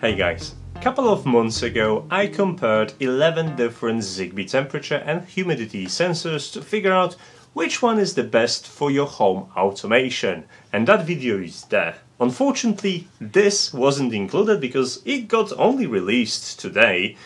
Hey guys, a couple of months ago I compared 11 different Zigbee temperature and humidity sensors to figure out which one is the best for your home automation and that video is there. Unfortunately this wasn't included because it got only released today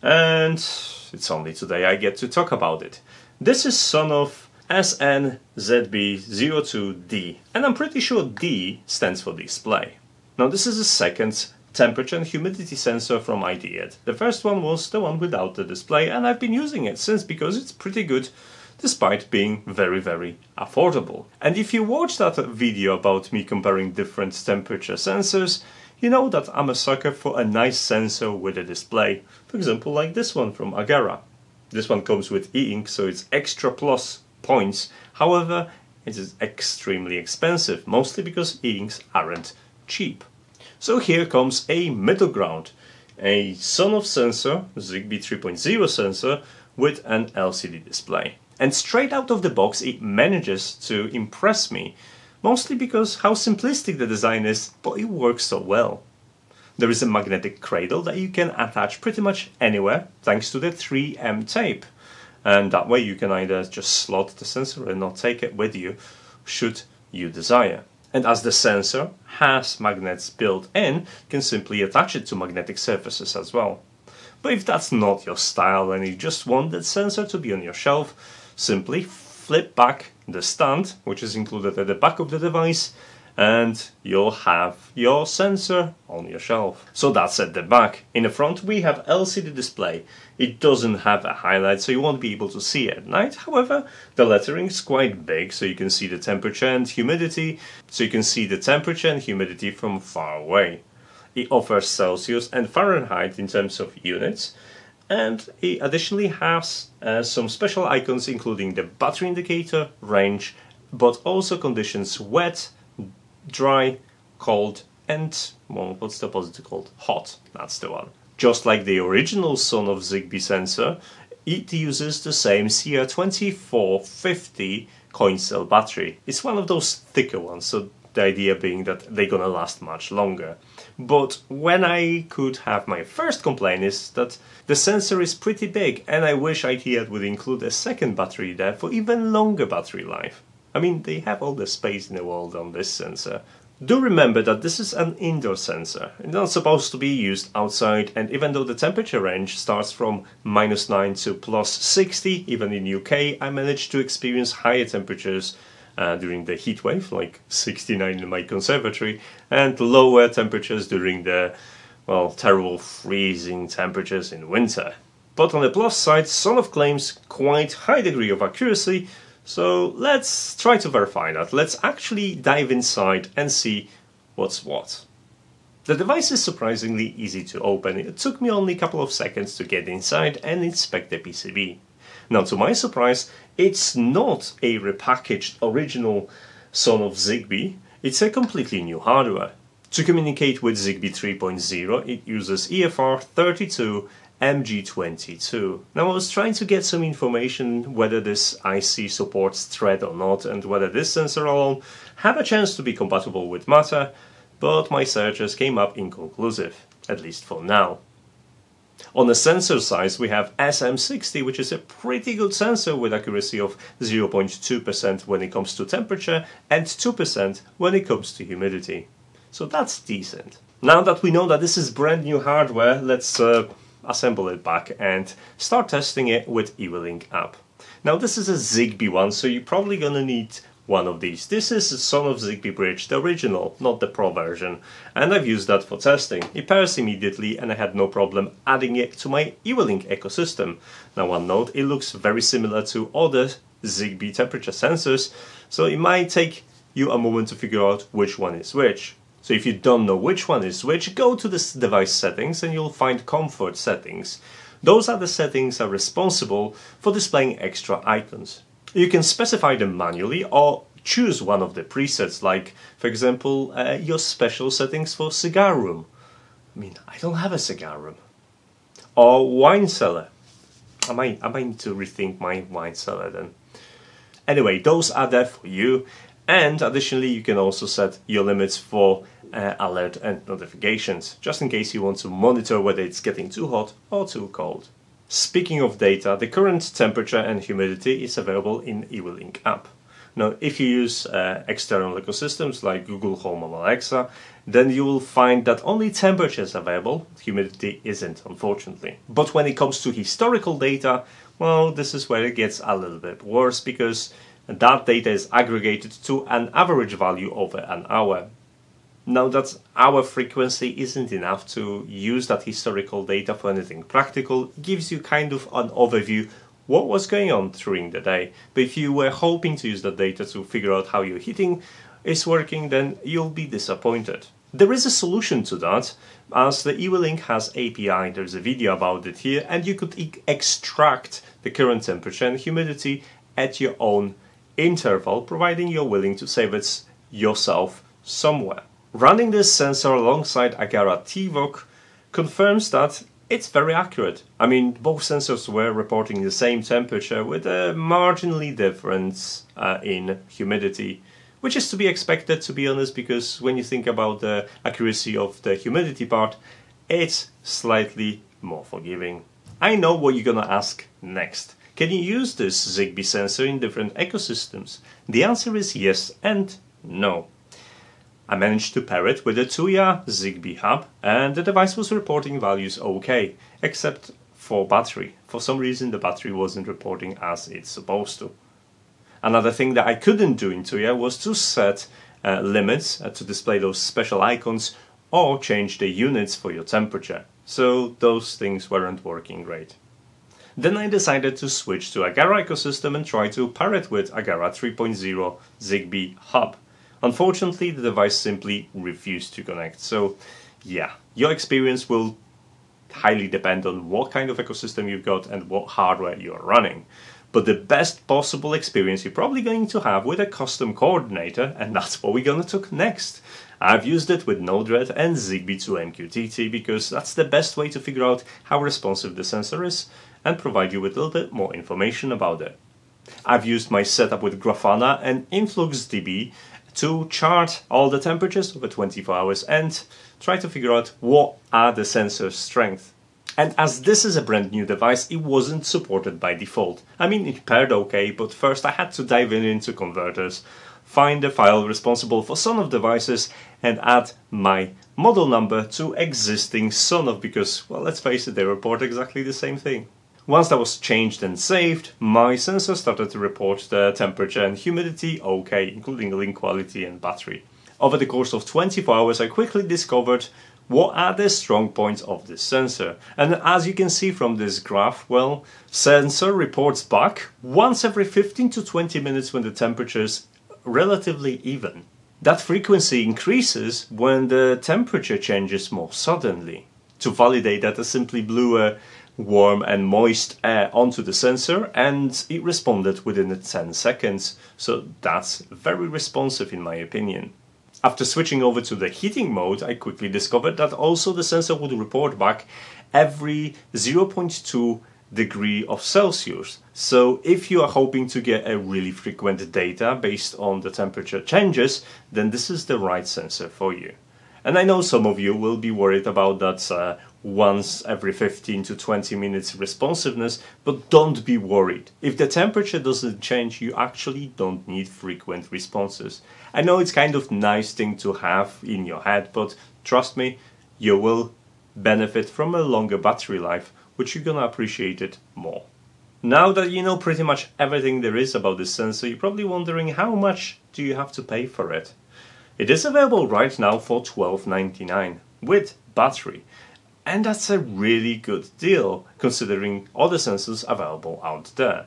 and it's only today I get to talk about it. This is Sonoff SNZB02D and I'm pretty sure D stands for display. Now this is the second temperature and humidity sensor from ITEAD. The first one was the one without the display and I've been using it since because it's pretty good despite being very very affordable. And if you watch that video about me comparing different temperature sensors, you know that I'm a sucker for a nice sensor with a display. For example like this one from Aqara. This one comes with e-ink so it's extra plus points. However, it is extremely expensive, mostly because e-inks aren't cheap. So here comes a middle ground, a Sonoff sensor, Zigbee 3.0 sensor with an LCD display. And straight out of the box it manages to impress me, mostly because how simplistic the design is, but it works so well. There is a magnetic cradle that you can attach pretty much anywhere thanks to the 3M tape. And that way you can either just slot the sensor and not take it with you should you desire. And as the sensor has magnets built in, you can simply attach it to magnetic surfaces as well. But if that's not your style and you just want that sensor to be on your shelf, simply flip back the stand, which is included at the back of the device, and you'll have your sensor on your shelf. So that's at the back. In the front we have LCD display. It doesn't have a highlight so you won't be able to see it at night. However, the lettering is quite big so you can see the temperature and humidity. So you can see the temperature and humidity from far away. It offers Celsius and Fahrenheit in terms of units and it additionally has uh, some special icons including the battery indicator, range, but also conditions wet, dry, cold, and well, what's the opposite called? Hot. That's the one. Just like the original Sonoff Zigbee sensor, it uses the same CR2450 coin cell battery. It's one of those thicker ones, so the idea being that they're gonna last much longer. But when I could have my first complaint is that the sensor is pretty big and I wish ITEAD would include a second battery there for even longer battery life. I mean, they have all the space in the world on this sensor. Do remember that this is an indoor sensor. It's not supposed to be used outside and even though the temperature range starts from minus 9 to plus 60, even in UK, I managed to experience higher temperatures uh, during the heat wave, like 69 in my conservatory, and lower temperatures during the, well, terrible freezing temperatures in winter. But on the plus side, Sonoff claims quite high degree of accuracy, so let's try to verify that. Let's actually dive inside and see what's what. The device is surprisingly easy to open. It took me only a couple of seconds to get inside and inspect the PCB. Now to my surprise, it's not a repackaged original Sonoff Zigbee, it's a completely new hardware. To communicate with Zigbee 3.0, it uses EFR32 MG22. Now I was trying to get some information whether this IC supports thread or not and whether this sensor alone have a chance to be compatible with Matter, but my searches came up inconclusive, at least for now. On the sensor size we have SM60 which is a pretty good sensor with accuracy of 0.2% when it comes to temperature and 2% when it comes to humidity. So that's decent. Now that we know that this is brand new hardware, let's uh, assemble it back and start testing it with eWeLink app. Now this is a Zigbee one, so you're probably gonna need one of these. This is a Sonoff Zigbee Bridge, the original, not the Pro version, and I've used that for testing. It pairs immediately and I had no problem adding it to my eWeLink ecosystem. Now one note, it looks very similar to other Zigbee temperature sensors, so it might take you a moment to figure out which one is which. So if you don't know which one is which, go to the device settings and you'll find comfort settings. Those are the settings are responsible for displaying extra icons. You can specify them manually or choose one of the presets like, for example, uh, your special settings for cigar room. I mean, I don't have a cigar room. Or wine cellar. I might, I might need to rethink my wine cellar then. Anyway, those are there for you And additionally, you can also set your limits for uh, alert and notifications, just in case you want to monitor whether it's getting too hot or too cold. Speaking of data, the current temperature and humidity is available in eWeLink app. Now, if you use uh, external ecosystems like Google Home or Alexa, then you will find that only temperature is available, humidity isn't, unfortunately. But when it comes to historical data, well, this is where it gets a little bit worse because that data is aggregated to an average value over an hour. Now that hour frequency isn't enough to use that historical data for anything practical, it gives you kind of an overview what was going on during the day. But if you were hoping to use that data to figure out how your heating is working, then you'll be disappointed. There is a solution to that, as the eWeLink has API, there's a video about it here, and you could e extract the current temperature and humidity at your own interval, providing you're willing to save it yourself somewhere. Running this sensor alongside Aqara TVOC confirms that it's very accurate. I mean, both sensors were reporting the same temperature with a marginally difference uh, in humidity, which is to be expected, to be honest, because when you think about the accuracy of the humidity part, it's slightly more forgiving. I know what you're gonna ask next. Can you use this ZigBee sensor in different ecosystems? The answer is yes and no. I managed to pair it with a Tuya ZigBee hub and the device was reporting values okay, except for battery. For some reason the battery wasn't reporting as it's supposed to. Another thing that I couldn't do in Tuya was to set uh, limits uh, to display those special icons or change the units for your temperature. So those things weren't working great. Then I decided to switch to Aqara ecosystem and try to pair it with Aqara 3.0 ZigBee hub. Unfortunately, the device simply refused to connect. So, yeah, your experience will highly depend on what kind of ecosystem you've got and what hardware you're running. But the best possible experience you're probably going to have with a custom coordinator, and that's what we're going to talk next. I've used it with Node-RED and ZigBee 2 MQTT because that's the best way to figure out how responsive the sensor is and provide you with a little bit more information about it. I've used my setup with Grafana and InfluxDB to chart all the temperatures over 24 hours and try to figure out what are the sensor's strength. And as this is a brand new device, it wasn't supported by default. I mean, it paired okay, but first I had to dive in into converters, find the file responsible for Sonoff devices, and add my model number to existing Sonoff because, well, let's face it, they report exactly the same thing. Once that was changed and saved, my sensor started to report the temperature and humidity okay, including link quality and battery. Over the course of 24 hours, I quickly discovered what are the strong points of this sensor. And as you can see from this graph, well, sensor reports back once every 15 to 20 minutes when the temperature is relatively even. That frequency increases when the temperature changes more suddenly. To validate that, I simply blew a warm and moist air onto the sensor and it responded within 10 seconds. So that's very responsive in my opinion. After switching over to the heating mode, I quickly discovered that also the sensor would report back every 0.2 degree of Celsius. So if you are hoping to get a really frequent data based on the temperature changes, then this is the right sensor for you. And I know some of you will be worried about that uh, once every 15 to 20 minutes responsiveness, but don't be worried. If the temperature doesn't change, you actually don't need frequent responses. I know it's kind of nice thing to have in your head, but trust me, you will benefit from a longer battery life, which you're gonna appreciate it more. Now that you know pretty much everything there is about this sensor, you're probably wondering how much do you have to pay for it? It is available right now for $12.99 with battery. And that's a really good deal considering other sensors available out there.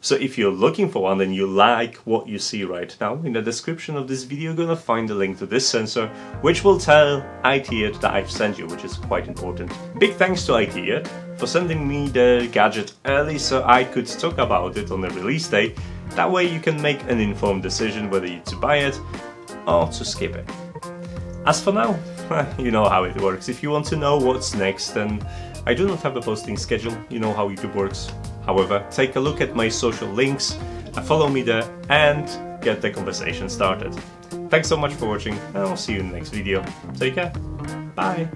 So if you're looking for one and you like what you see right now, in the description of this video you're gonna find a link to this sensor, which will tell ITEAD that I've sent you, which is quite important. Big thanks to ITEAD for sending me the gadget early so I could talk about it on the release day. That way you can make an informed decision whether to buy it or to skip it. As for now, you know how it works. If you want to know what's next, then I do not have a posting schedule, you know how YouTube works. However, take a look at my social links, uh, follow me there, and get the conversation started. Thanks so much for watching and I'll see you in the next video. Take care. Bye.